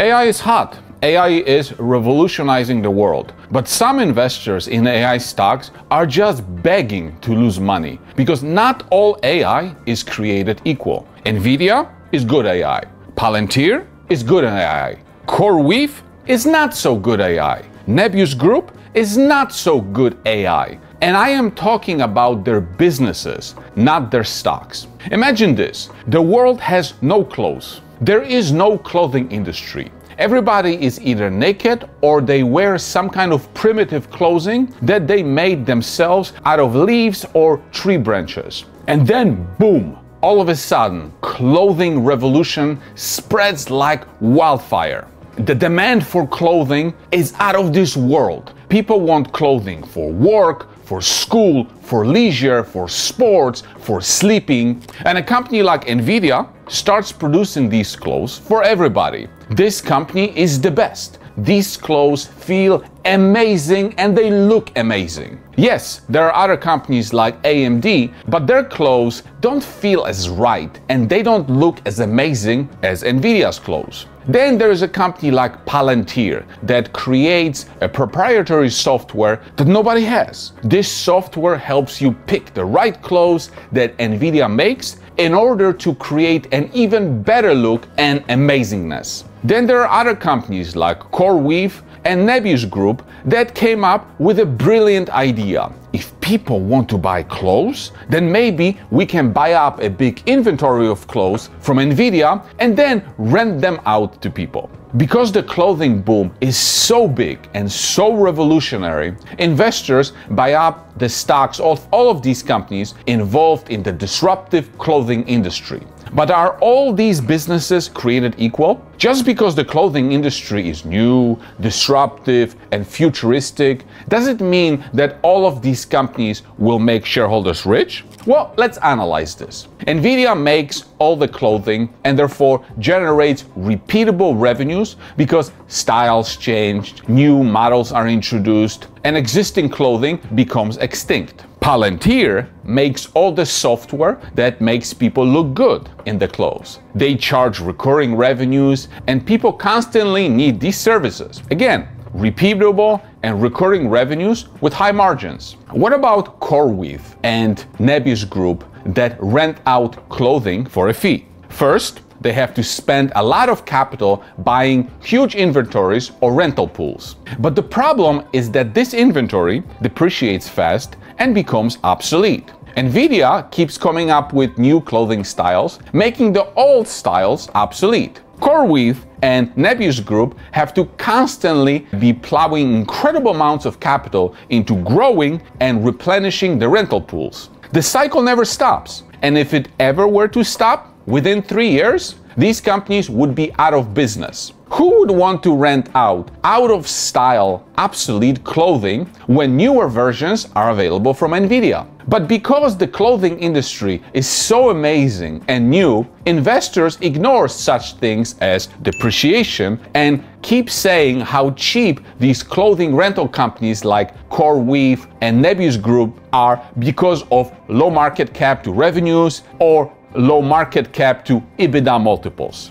AI is hot. AI is revolutionizing the world. But some investors in AI stocks are just begging to lose money because not all AI is created equal. Nvidia is good AI. Palantir is good AI. CoreWeave is not so good AI. Nebius Group is not so good AI. And I am talking about their businesses, not their stocks. Imagine this the world has no clothes, there is no clothing industry. Everybody is either naked or they wear some kind of primitive clothing that they made themselves out of leaves or tree branches. And then, boom, all of a sudden, clothing revolution spreads like wildfire. The demand for clothing is out of this world. People want clothing for work, for school, for leisure, for sports, for sleeping. And a company like Nvidia starts producing these clothes for everybody. This company is the best. These clothes feel amazing and they look amazing. Yes, there are other companies like AMD, but their clothes don't feel as right and they don't look as amazing as Nvidia's clothes. Then there is a company like Palantir that creates a proprietary software that nobody has. This software helps you pick the right clothes that Nvidia makes in order to create an even better look and amazingness. Then there are other companies like CoreWeave and Nebius Group that came up with a brilliant idea. If people want to buy clothes, then maybe we can buy up a big inventory of clothes from Nvidia and then rent them out to people. Because the clothing boom is so big and so revolutionary, investors buy up the stocks of all of these companies involved in the disruptive clothing industry. But are all these businesses created equal? Just because the clothing industry is new, disruptive, and futuristic, does it mean that all of these companies will make shareholders rich? Well, let's analyze this. Nvidia makes all the clothing and therefore generates repeatable revenues because styles change, new models are introduced, and existing clothing becomes extinct. Palantir makes all the software that makes people look good in the clothes. They charge recurring revenues, and people constantly need these services. Again, repeatable and recurring revenues with high margins. What about CoreWeave and Nebius Group that rent out clothing for a fee? First, they have to spend a lot of capital buying huge inventories or rental pools. But the problem is that this inventory depreciates fast and becomes obsolete. Nvidia keeps coming up with new clothing styles, making the old styles obsolete. CoreWeave and Nebius Group have to constantly be plowing incredible amounts of capital into growing and replenishing the rental pools. The cycle never stops, and if it ever were to stop, within three years, these companies would be out of business. Who would want to rent out out of style, obsolete clothing when newer versions are available from Nvidia? But because the clothing industry is so amazing and new, investors ignore such things as depreciation and keep saying how cheap these clothing rental companies like CoreWeave and Nebius Group are because of low market cap to revenues or low market cap to EBITDA multiples.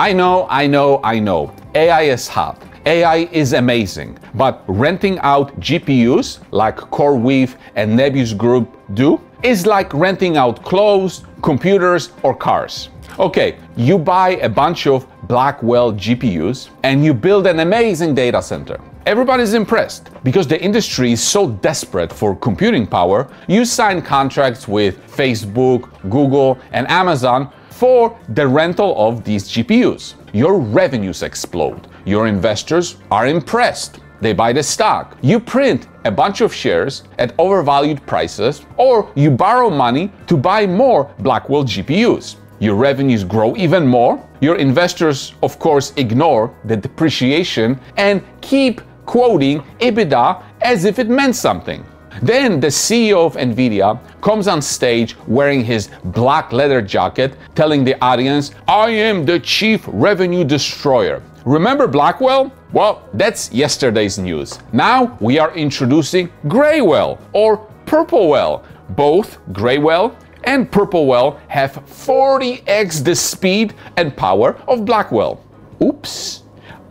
I know, I know, I know. AI is hot. AI is amazing, but renting out GPUs like CoreWeave and Nebius Group do is like renting out clothes, computers, or cars. Okay, you buy a bunch of Blackwell GPUs and you build an amazing data center. Everybody's impressed because the industry is so desperate for computing power. You sign contracts with Facebook, Google, and Amazon for the rental of these GPUs. Your revenues explode. Your investors are impressed. They buy the stock. You print a bunch of shares at overvalued prices, or you borrow money to buy more Blackwell GPUs. Your revenues grow even more. Your investors, of course, ignore the depreciation and keep quoting EBITDA as if it meant something. Then the CEO of Nvidia comes on stage wearing his black leather jacket, telling the audience, I am the chief revenue destroyer. Remember Blackwell? Well, that's yesterday's news. Now we are introducing Graywell or Purplewell. Both Graywell and Purplewell have 40x the speed and power of Blackwell. Oops.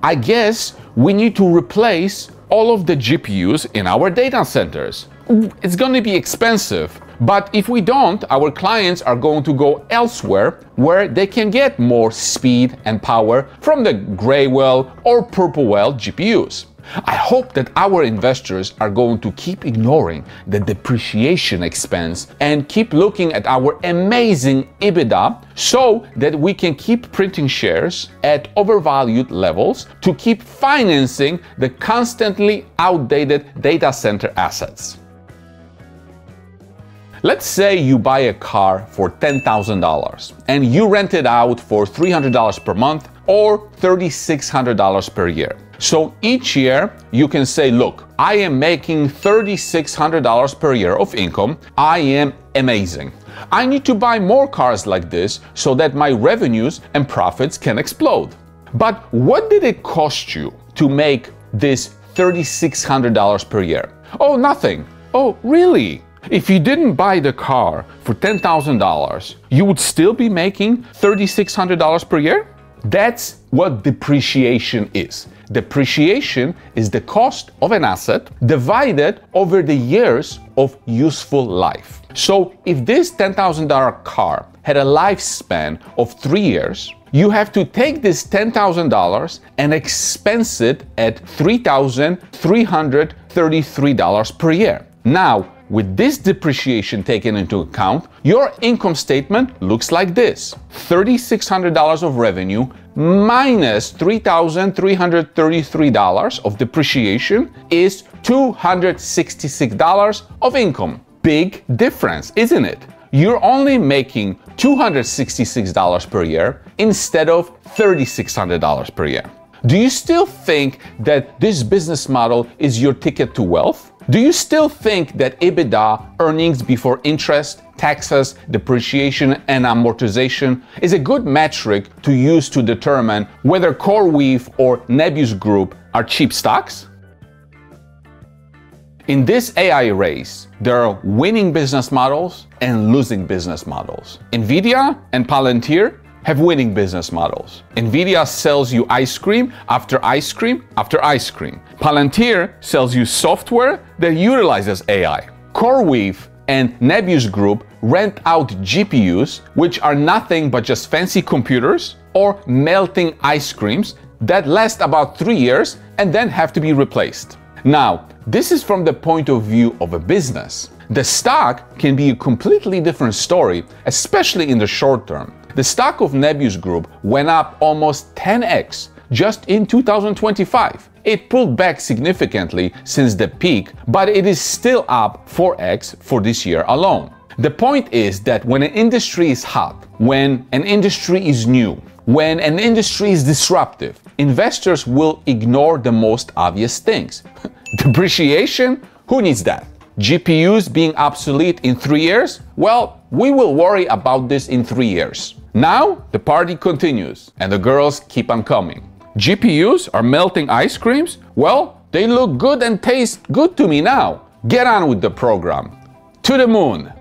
I guess we need to replace all of the GPUs in our data centers. It's going to be expensive, but if we don't, our clients are going to go elsewhere where they can get more speed and power from the Graywell or Purplewell GPUs. I hope that our investors are going to keep ignoring the depreciation expense and keep looking at our amazing EBITDA so that we can keep printing shares at overvalued levels to keep financing the constantly outdated data center assets. Let's say you buy a car for $10,000 and you rent it out for $300 per month or $3,600 per year. So each year you can say, look, I am making $3,600 per year of income. I am amazing. I need to buy more cars like this so that my revenues and profits can explode. But what did it cost you to make this $3,600 per year? Oh, nothing. Oh, really? If you didn't buy the car for $10,000, you would still be making $3,600 per year? That's what depreciation is. Depreciation is the cost of an asset divided over the years of useful life. So if this $10,000 car had a lifespan of three years, you have to take this $10,000 and expense it at $3,333 per year. Now, with this depreciation taken into account, your income statement looks like this $3,600 of revenue minus $3,333 of depreciation is $266 of income. Big difference, isn't it? You're only making $266 per year instead of $3,600 per year. Do you still think that this business model is your ticket to wealth? Do you still think that EBITDA, earnings before interest, taxes, depreciation, and amortization, is a good metric to use to determine whether CoreWeave or Nebius Group are cheap stocks? In this AI race, there are winning business models and losing business models. NVIDIA and Palantir have winning business models. Nvidia sells you ice cream after ice cream after ice cream. Palantir sells you software that utilizes AI. CoreWeave and Nebius Group rent out GPUs, which are nothing but just fancy computers or melting ice creams that last about three years and then have to be replaced. Now, this is from the point of view of a business. The stock can be a completely different story, especially in the short term. The stock of Nebius Group went up almost 10x just in 2025. It pulled back significantly since the peak, but it is still up 4x for this year alone. The point is that when an industry is hot, when an industry is new, when an industry is disruptive, investors will ignore the most obvious things. Depreciation? Who needs that? GPUs being obsolete in three years? Well, we will worry about this in three years. Now, the party continues and the girls keep on coming. GPUs are melting ice creams? Well, they look good and taste good to me now. Get on with the program. To the moon.